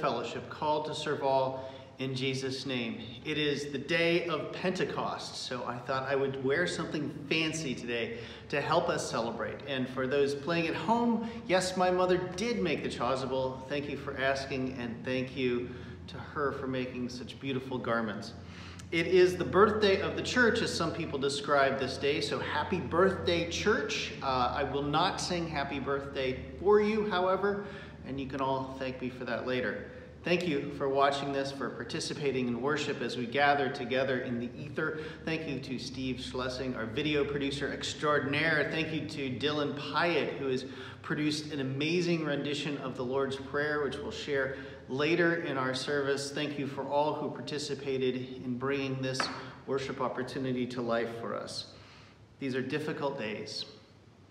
fellowship called to serve all in Jesus' name. It is the day of Pentecost, so I thought I would wear something fancy today to help us celebrate. And for those playing at home, yes, my mother did make the chasuble. Thank you for asking, and thank you to her for making such beautiful garments. It is the birthday of the church, as some people describe this day. So, happy birthday, church. Uh, I will not sing happy birthday for you, however, and you can all thank me for that later. Thank you for watching this, for participating in worship as we gather together in the ether. Thank you to Steve Schlesing, our video producer extraordinaire. Thank you to Dylan Pyeatt, who has produced an amazing rendition of the Lord's Prayer, which we'll share later in our service. Thank you for all who participated in bringing this worship opportunity to life for us. These are difficult days.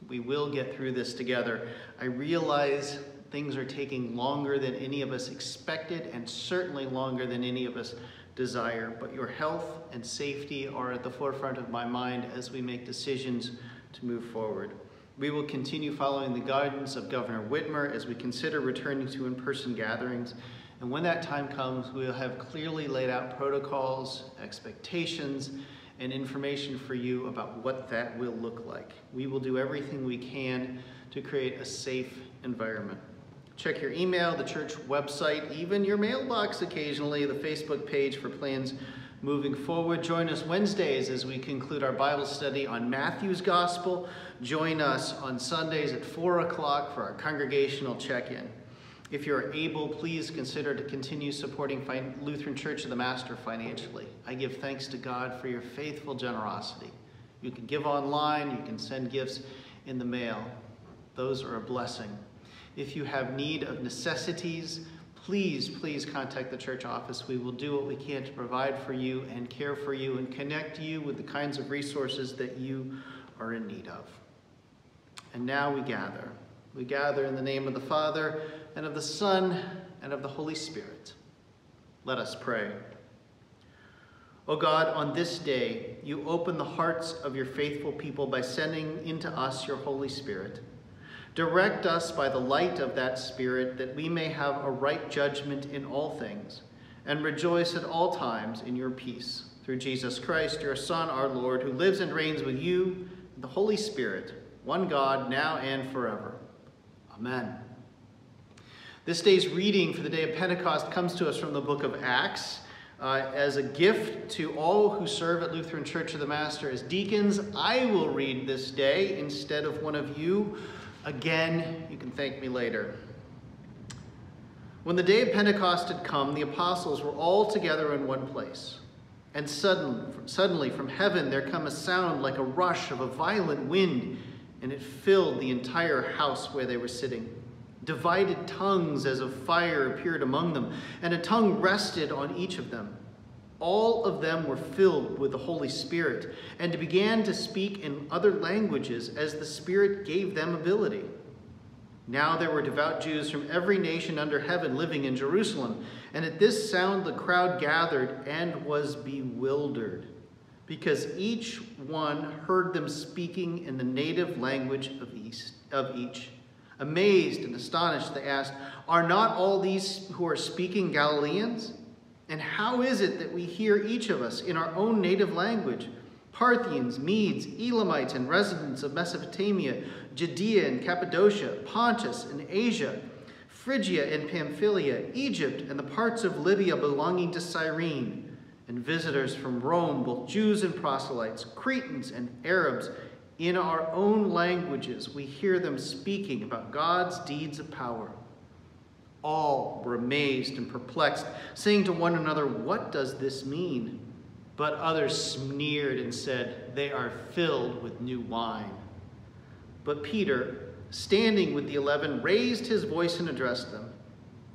We will get through this together. I realize things are taking longer than any of us expected and certainly longer than any of us desire, but your health and safety are at the forefront of my mind as we make decisions to move forward. We will continue following the guidance of Governor Whitmer as we consider returning to in-person gatherings. And when that time comes, we'll have clearly laid out protocols, expectations, and information for you about what that will look like. We will do everything we can to create a safe environment. Check your email, the church website, even your mailbox occasionally, the Facebook page for plans moving forward. Join us Wednesdays as we conclude our Bible study on Matthew's Gospel. Join us on Sundays at 4 o'clock for our congregational check-in. If you're able, please consider to continue supporting Lutheran Church of the Master financially. I give thanks to God for your faithful generosity. You can give online, you can send gifts in the mail. Those are a blessing. If you have need of necessities, please, please contact the church office. We will do what we can to provide for you and care for you and connect you with the kinds of resources that you are in need of. And now we gather. We gather in the name of the Father, and of the Son, and of the Holy Spirit. Let us pray. O God, on this day, you open the hearts of your faithful people by sending into us your Holy Spirit. Direct us by the light of that Spirit that we may have a right judgment in all things and rejoice at all times in your peace. Through Jesus Christ, your Son, our Lord, who lives and reigns with you, the Holy Spirit, one God, now and forever. Amen. This day's reading for the day of Pentecost comes to us from the book of Acts. Uh, as a gift to all who serve at Lutheran Church of the Master as deacons, I will read this day instead of one of you. Again, you can thank me later. When the day of Pentecost had come, the apostles were all together in one place. And sudden, suddenly from heaven there come a sound like a rush of a violent wind, and it filled the entire house where they were sitting. Divided tongues as of fire appeared among them, and a tongue rested on each of them all of them were filled with the Holy Spirit and began to speak in other languages as the Spirit gave them ability. Now there were devout Jews from every nation under heaven living in Jerusalem, and at this sound the crowd gathered and was bewildered, because each one heard them speaking in the native language of, east, of each. Amazed and astonished, they asked, Are not all these who are speaking Galileans? And how is it that we hear each of us in our own native language? Parthians, Medes, Elamites, and residents of Mesopotamia, Judea and Cappadocia, Pontus and Asia, Phrygia and Pamphylia, Egypt, and the parts of Libya belonging to Cyrene, and visitors from Rome, both Jews and proselytes, Cretans and Arabs, in our own languages we hear them speaking about God's deeds of power. All were amazed and perplexed, saying to one another, What does this mean? But others sneered and said, They are filled with new wine. But Peter, standing with the eleven, raised his voice and addressed them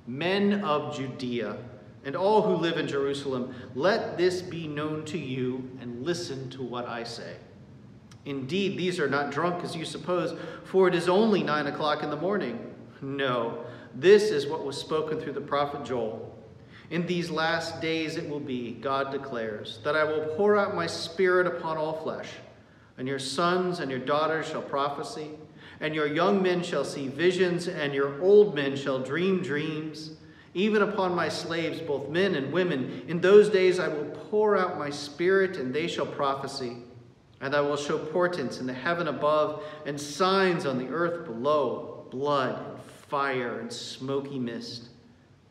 Men of Judea, and all who live in Jerusalem, let this be known to you, and listen to what I say. Indeed, these are not drunk as you suppose, for it is only nine o'clock in the morning. No this is what was spoken through the prophet Joel. In these last days it will be, God declares, that I will pour out my spirit upon all flesh. And your sons and your daughters shall prophesy, and your young men shall see visions, and your old men shall dream dreams. Even upon my slaves, both men and women, in those days I will pour out my spirit, and they shall prophesy. And I will show portents in the heaven above, and signs on the earth below blood, fire, and smoky mist.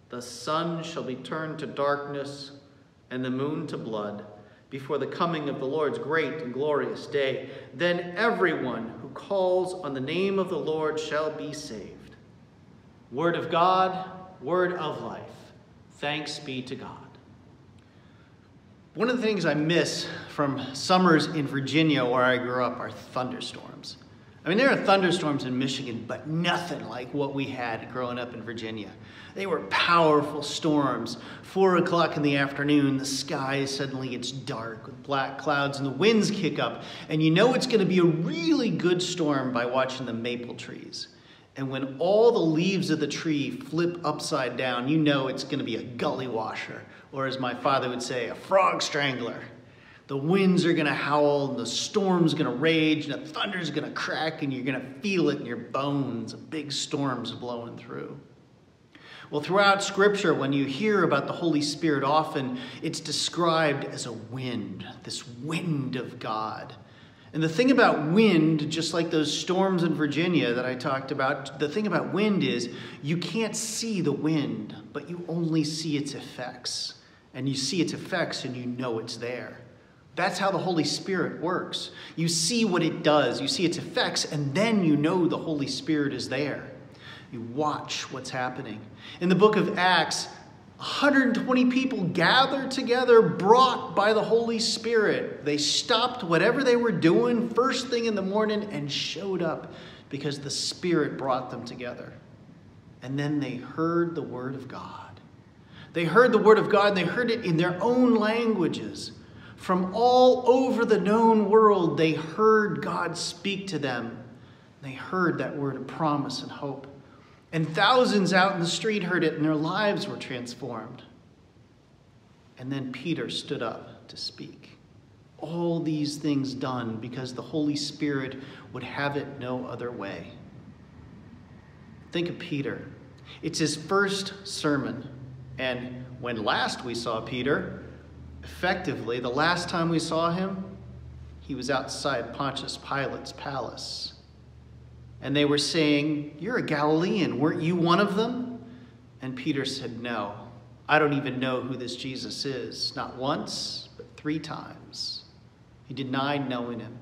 The sun shall be turned to darkness, and the moon to blood before the coming of the Lord's great and glorious day. Then everyone who calls on the name of the Lord shall be saved. Word of God, word of life. Thanks be to God. One of the things I miss from summers in Virginia, where I grew up, are thunderstorms. I mean, there are thunderstorms in Michigan, but nothing like what we had growing up in Virginia. They were powerful storms. Four o'clock in the afternoon, the sky suddenly gets dark with black clouds and the winds kick up. And you know it's going to be a really good storm by watching the maple trees. And when all the leaves of the tree flip upside down, you know it's going to be a gully washer, or as my father would say, a frog strangler. The winds are going to howl, and the storm's going to rage, and the thunder's going to crack, and you're going to feel it in your bones. A big storm's blowing through. Well, throughout Scripture, when you hear about the Holy Spirit, often it's described as a wind, this wind of God. And the thing about wind, just like those storms in Virginia that I talked about, the thing about wind is you can't see the wind, but you only see its effects. And you see its effects and you know it's there. That's how the Holy Spirit works. You see what it does, you see its effects, and then you know the Holy Spirit is there. You watch what's happening. In the book of Acts, 120 people gathered together, brought by the Holy Spirit. They stopped whatever they were doing first thing in the morning and showed up because the Spirit brought them together. And then they heard the Word of God. They heard the Word of God and they heard it in their own languages. From all over the known world, they heard God speak to them. They heard that word of promise and hope. And thousands out in the street heard it, and their lives were transformed. And then Peter stood up to speak. All these things done because the Holy Spirit would have it no other way. Think of Peter. It's his first sermon. And when last we saw Peter, Effectively, the last time we saw him, he was outside Pontius Pilate's palace. And they were saying, You're a Galilean. Weren't you one of them? And Peter said, No, I don't even know who this Jesus is. Not once, but three times. He denied knowing him.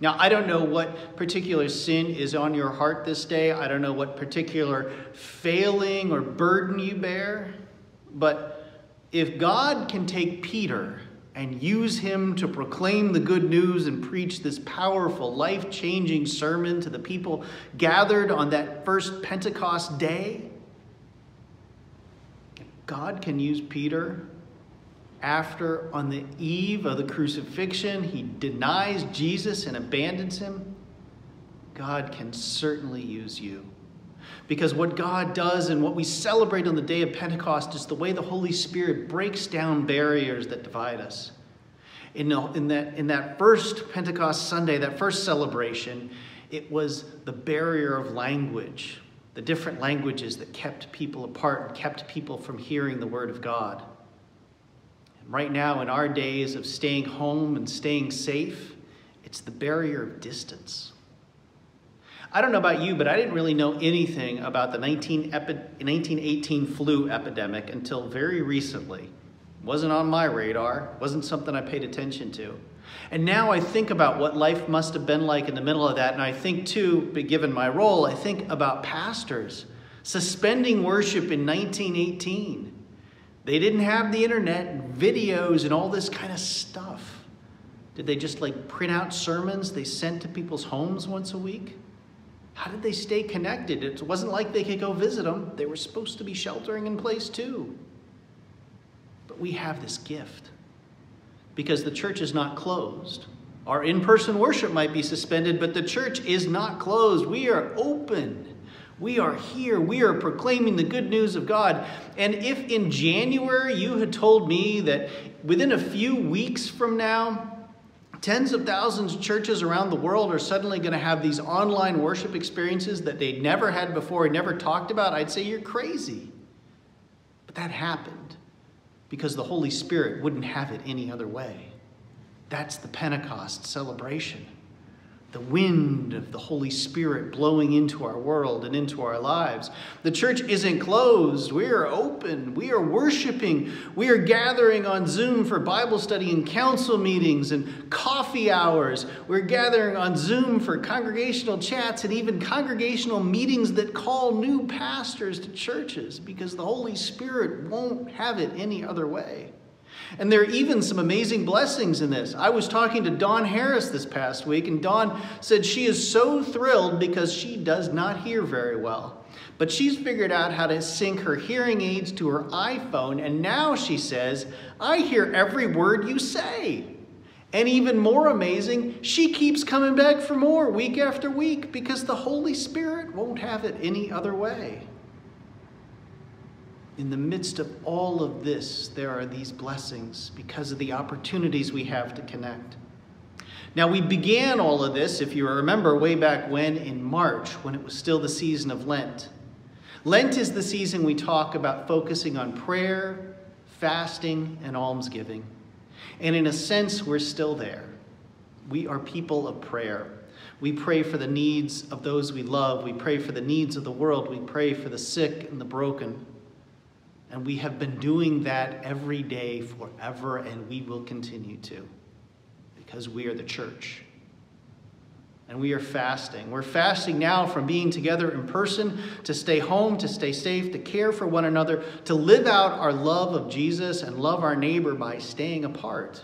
Now, I don't know what particular sin is on your heart this day. I don't know what particular failing or burden you bear. But if God can take Peter and use him to proclaim the good news and preach this powerful, life changing sermon to the people gathered on that first Pentecost day, God can use Peter after, on the eve of the crucifixion, he denies Jesus and abandons him. God can certainly use you. Because what God does and what we celebrate on the day of Pentecost is the way the Holy Spirit breaks down barriers that divide us. In, in, that, in that first Pentecost Sunday, that first celebration, it was the barrier of language, the different languages that kept people apart and kept people from hearing the Word of God. And right now, in our days of staying home and staying safe, it's the barrier of distance. I don't know about you, but I didn't really know anything about the 19 epi 1918 flu epidemic until very recently. Wasn't on my radar, wasn't something I paid attention to. And now I think about what life must have been like in the middle of that, and I think too, but given my role, I think about pastors suspending worship in 1918. They didn't have the internet, videos, and all this kind of stuff. Did they just like print out sermons they sent to people's homes once a week? How did they stay connected? It wasn't like they could go visit them. They were supposed to be sheltering in place too. But we have this gift because the church is not closed. Our in person worship might be suspended, but the church is not closed. We are open. We are here. We are proclaiming the good news of God. And if in January you had told me that within a few weeks from now, tens of thousands of churches around the world are suddenly going to have these online worship experiences that they'd never had before and never talked about, I'd say you're crazy. But that happened because the Holy Spirit wouldn't have it any other way. That's the Pentecost celebration the wind of the Holy Spirit blowing into our world and into our lives. The church isn't closed. We are open. We are worshiping. We are gathering on Zoom for Bible study and council meetings and coffee hours. We're gathering on Zoom for congregational chats and even congregational meetings that call new pastors to churches because the Holy Spirit won't have it any other way. And there are even some amazing blessings in this. I was talking to Dawn Harris this past week, and Dawn said she is so thrilled because she does not hear very well. But she's figured out how to sync her hearing aids to her iPhone, and now she says, I hear every word you say. And even more amazing, she keeps coming back for more week after week because the Holy Spirit won't have it any other way in the midst of all of this, there are these blessings because of the opportunities we have to connect. Now, we began all of this, if you remember, way back when in March, when it was still the season of Lent. Lent is the season we talk about focusing on prayer, fasting, and almsgiving. And in a sense, we're still there. We are people of prayer. We pray for the needs of those we love. We pray for the needs of the world. We pray for the sick and the broken. And we have been doing that every day forever, and we will continue to because we are the church. And we are fasting. We're fasting now from being together in person to stay home, to stay safe, to care for one another, to live out our love of Jesus and love our neighbor by staying apart.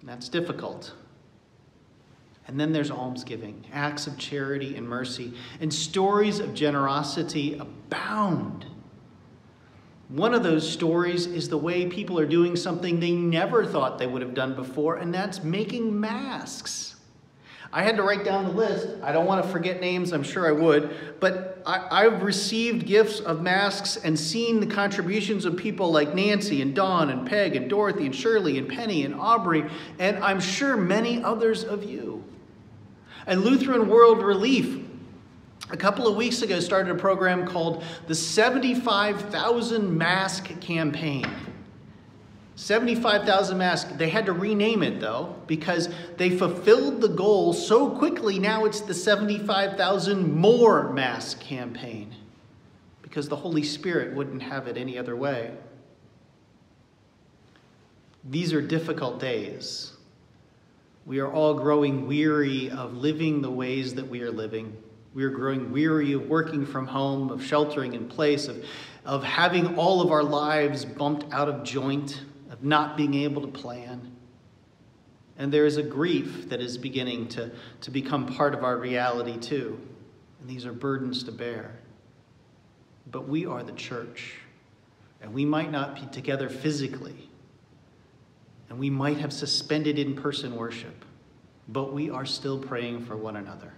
And that's difficult. And then there's almsgiving, acts of charity and mercy, and stories of generosity abound one of those stories is the way people are doing something they never thought they would have done before, and that's making masks. I had to write down the list. I don't want to forget names, I'm sure I would, but I, have received gifts of masks and seen the contributions of people like Nancy and Dawn and Peg and Dorothy and Shirley and Penny and Aubrey, and I'm sure many others of you. And Lutheran World Relief a couple of weeks ago started a program called the 75,000 Mask Campaign. 75,000 masks. They had to rename it though because they fulfilled the goal so quickly. Now it's the 75,000 more mask campaign because the Holy Spirit wouldn't have it any other way. These are difficult days. We are all growing weary of living the ways that we are living. We are growing weary of working from home, of sheltering in place, of, of having all of our lives bumped out of joint, of not being able to plan. And there is a grief that is beginning to, to become part of our reality too. And these are burdens to bear. But we are the church. And we might not be together physically. And we might have suspended in person worship. But we are still praying for one another.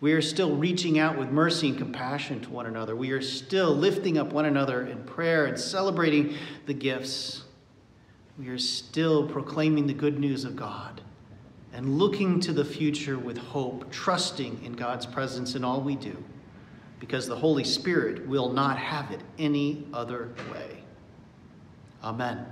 We are still reaching out with mercy and compassion to one another. We are still lifting up one another in prayer and celebrating the gifts. We are still proclaiming the good news of God and looking to the future with hope, trusting in God's presence in all we do, because the Holy Spirit will not have it any other way. Amen.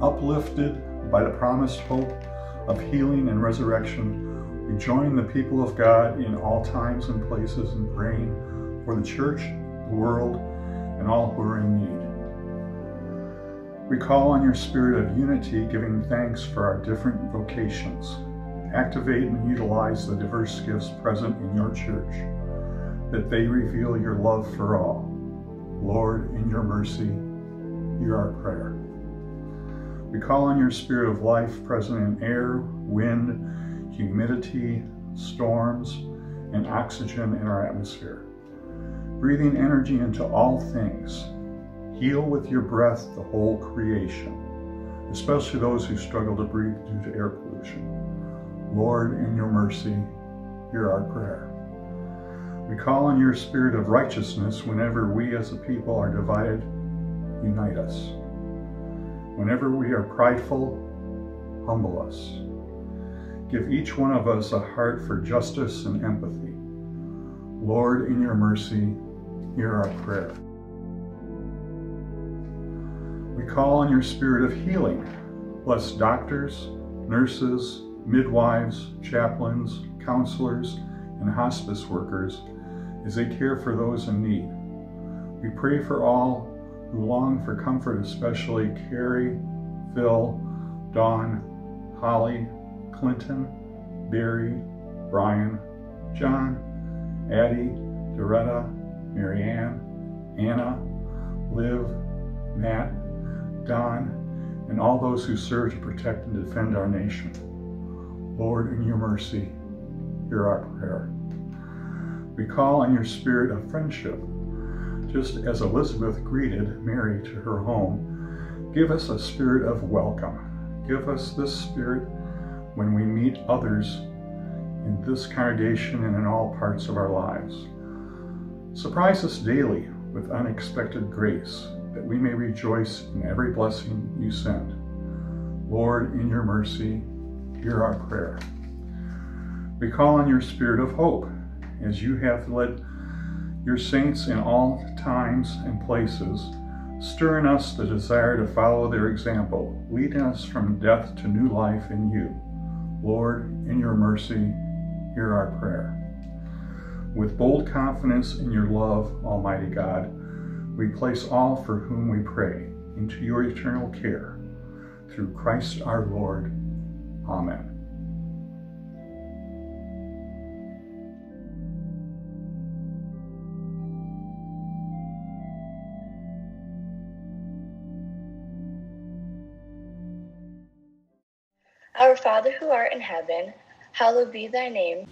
Uplifted by the promised hope of healing and resurrection, we join the people of God in all times and places in praying for the church, the world, and all who are in need. We call on your spirit of unity, giving thanks for our different vocations. Activate and utilize the diverse gifts present in your church, that they reveal your love for all. Lord, in your mercy, hear our prayer. We call on your spirit of life present in air, wind, humidity, storms, and oxygen in our atmosphere, breathing energy into all things. Heal with your breath the whole creation, especially those who struggle to breathe due to air pollution. Lord, in your mercy, hear our prayer. We call on your spirit of righteousness whenever we as a people are divided. Unite us. Whenever we are prideful, humble us. Give each one of us a heart for justice and empathy. Lord, in your mercy, hear our prayer. We call on your spirit of healing. Bless doctors, nurses, midwives, chaplains, counselors, and hospice workers as they care for those in need. We pray for all who long for comfort, especially Carrie, Phil, Don, Holly, Clinton, Barry, Brian, John, Addie, Doretta, Marianne, Anna, Liv, Matt, Don, and all those who serve to protect and defend our nation. Lord, in your mercy, hear our prayer. We call on your spirit of friendship just as Elizabeth greeted Mary to her home, give us a spirit of welcome. Give us this spirit when we meet others in this congregation and in all parts of our lives. Surprise us daily with unexpected grace, that we may rejoice in every blessing you send. Lord, in your mercy, hear our prayer. We call on your spirit of hope as you have led your saints in all times and places, stir in us the desire to follow their example, Lead us from death to new life in you. Lord, in your mercy, hear our prayer. With bold confidence in your love, Almighty God, we place all for whom we pray into your eternal care. Through Christ our Lord. Amen. Our Father who art in heaven, hallowed be thy name.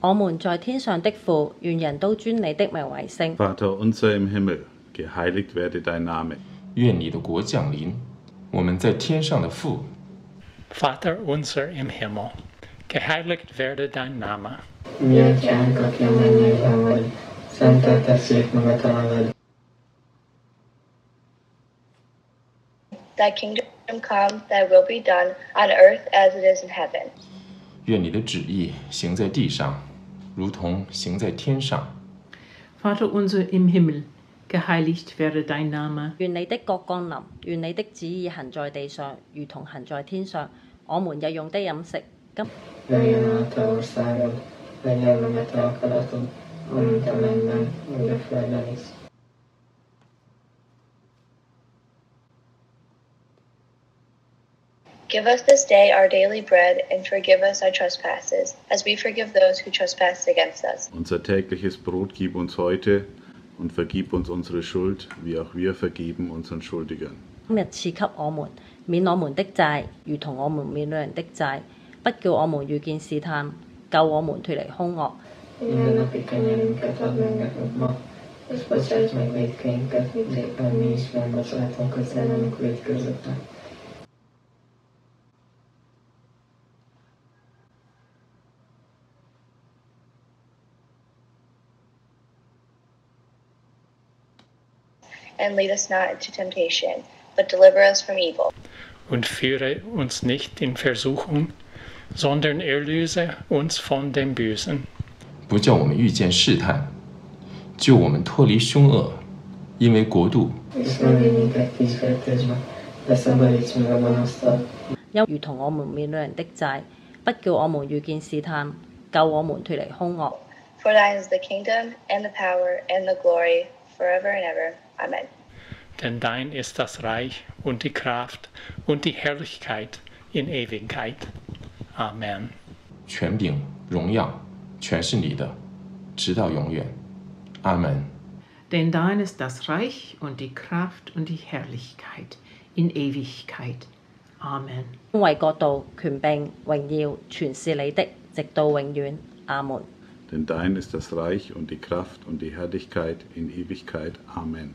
我们在天上的父，愿人都尊你的名为圣。 Vater unser im Himmel, geheiligt werde dein Name. 愿你的国降临。我们在天上的父， Vater unser im Himmel, geheiligt werde dein Name. Diyan ka kailangan awal, Santa Tasik mga tawad. Thy kingdom Come, thy will be done, on earth as it is in heaven. 愿你的旨意行在地上，如同行在天上。Vater unser im Himmel, geheiligt werde dein Name. 願你的國降臨，愿你的旨意行在地上，如同行在天上。我們日用的飲食，今 Give us this day our daily bread, and forgive us our trespasses, as we forgive those who trespass against us. Unser tägliches Brot gib uns heute und vergib uns unsere Schuld, wie auch wir vergeben unseren Schuldigern. 日赐给我们，免我们的债，如同我们免了人的债，不叫我们遇见试探，救我们脱离凶恶。 And lead us not into temptation, but deliver us from evil. Und führe uns nicht in Versuchung, sondern erlöse uns von dem Bösen. 不叫我们遇见试探，救我们脱离凶恶，因为国度、 Islam ini kat kisah tazma. Beszabadíts meg a gonosztól. 因如同我们免了人的债，不叫我们遇见试探，救我们脱离凶恶。 For thine is the kingdom, and the power, and the glory, forever and ever. Amen. Denn dein ist das Reich und die Kraft und die Herrlichkeit in Ewigkeit. Amen. 权柄、荣耀，全是你的，直到永远。阿门。 Denn dein ist das Reich und die Kraft und die Herrlichkeit in Ewigkeit. Amen. 因为国度、权柄、荣耀，全是你的，直到永远。阿门。 Denn dein ist das Reich und die Kraft und die Herrlichkeit in Ewigkeit. Amen.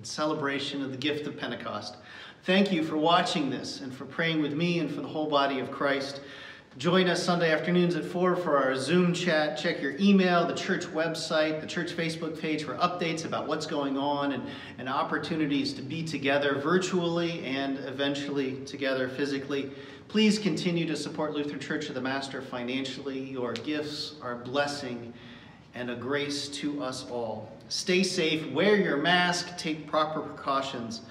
in celebration of the gift of Pentecost. Thank you for watching this and for praying with me and for the whole body of Christ. Join us Sunday afternoons at 4 for our Zoom chat. Check your email, the church website, the church Facebook page for updates about what's going on and, and opportunities to be together virtually and eventually together physically. Please continue to support Lutheran Church of the Master financially. Your gifts are blessing and a grace to us all. Stay safe, wear your mask, take proper precautions,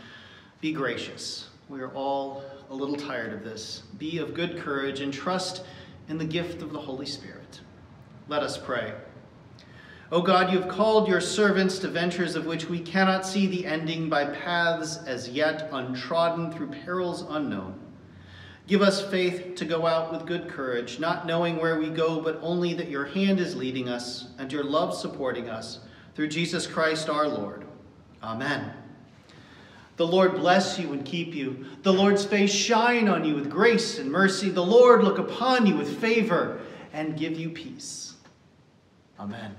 be gracious. We are all a little tired of this. Be of good courage and trust in the gift of the Holy Spirit. Let us pray. O God, you have called your servants to ventures of which we cannot see the ending by paths as yet untrodden through perils unknown. Give us faith to go out with good courage, not knowing where we go, but only that your hand is leading us and your love supporting us through Jesus Christ our Lord. Amen. The Lord bless you and keep you. The Lord's face shine on you with grace and mercy. The Lord look upon you with favor and give you peace. Amen.